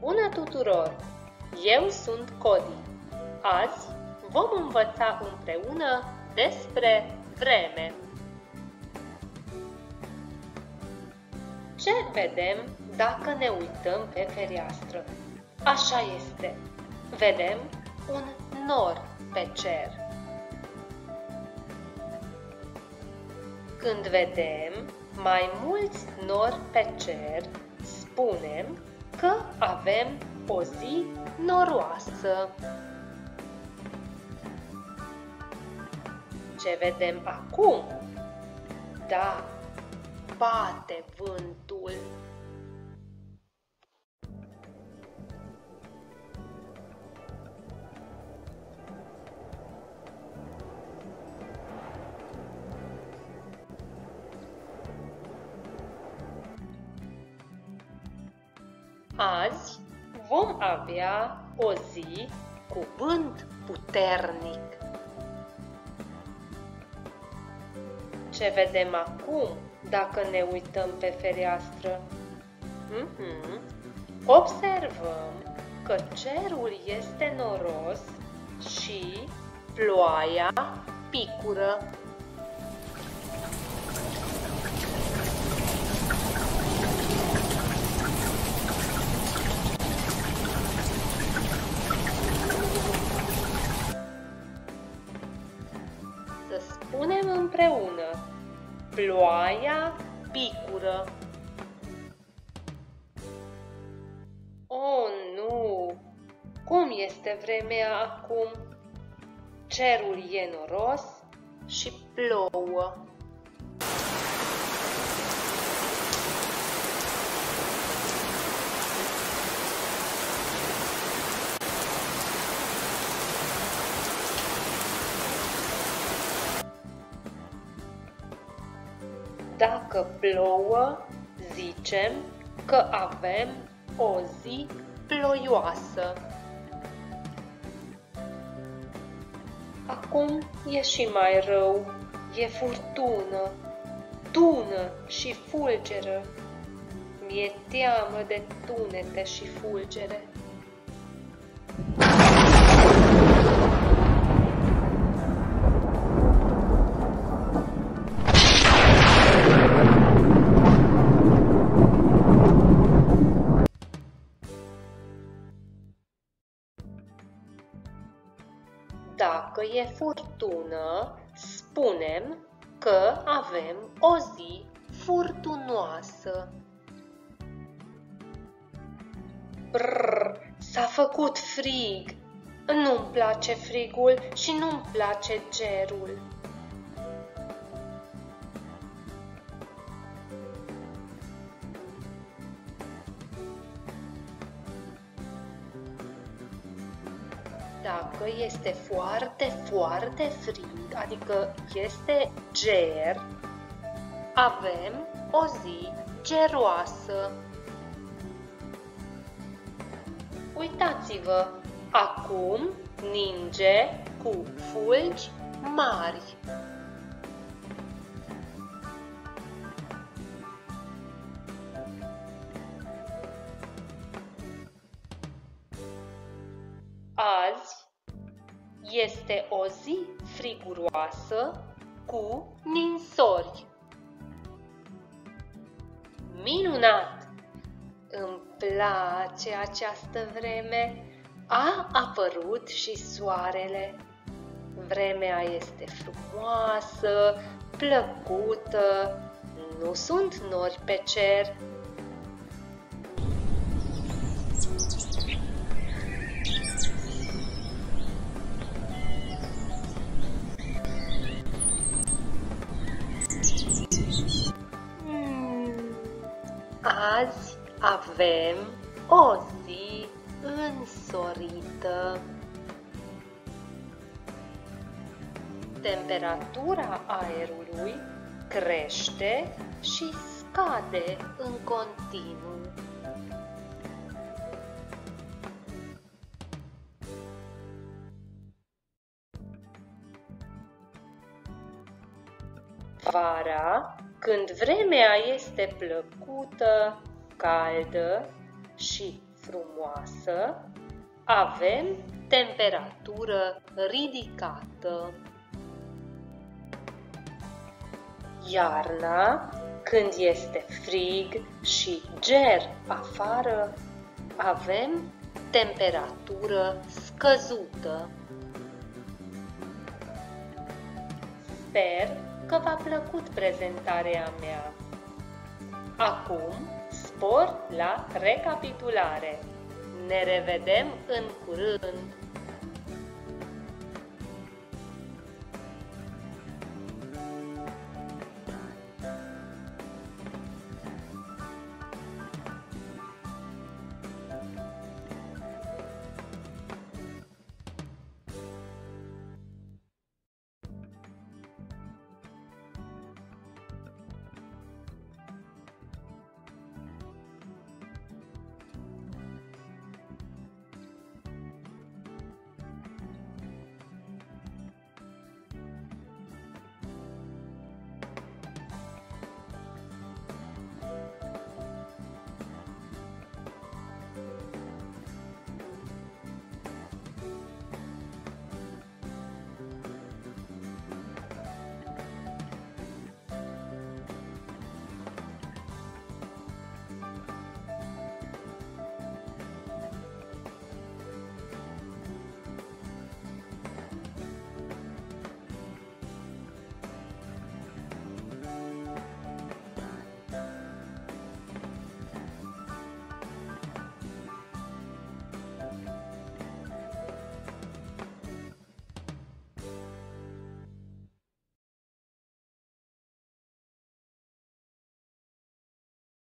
Bună tuturor! Eu sunt Cody. Azi vom învăța împreună despre vreme. Ce vedem dacă ne uităm pe fereastră? Așa este. Vedem un nor pe cer. Când vedem mai mulți nori pe cer, spunem că avem o zi noroasă. Ce vedem acum? Da, bate vântul. Azi vom avea o zi cu vânt puternic. Ce vedem acum dacă ne uităm pe fereastră? Mm-hmm. Observăm că cerul este noros și ploaia picură. Ploaia picură. Oh, nu! Cum este vremea acum? Cerul e noros și plouă. Dacă plouă, zicem că avem o zi ploioasă. Acum e și mai rău, e furtună, tună și fulgeră. Mi-e teamă de tunete și fulgere. Dacă e furtună, spunem că avem o zi furtunoasă. Brrr, s-a făcut frig. Nu-mi place frigul și nu-mi place gerul. Dacă este foarte, foarte frig, adică este ger, avem o zi geroasă. Uitați-vă, acum ninge cu fulgi mari. Azi este o zi friguroasă cu ninsori. Minunat! Îmi place această vreme. A apărut și soarele. Vremea este frumoasă, plăcută, nu sunt nori pe cer. Azi avem o zi însorită. Temperatura aerului crește și scade în continuu. Vara, când vremea este plăcută, caldă și frumoasă, avem temperatură ridicată. Iarna, când este frig și ger afară, avem temperatură scăzută. Sper că v-a plăcut prezentarea mea. Acum, spor la recapitulare. Ne revedem în curând!